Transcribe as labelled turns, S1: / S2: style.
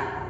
S1: vida.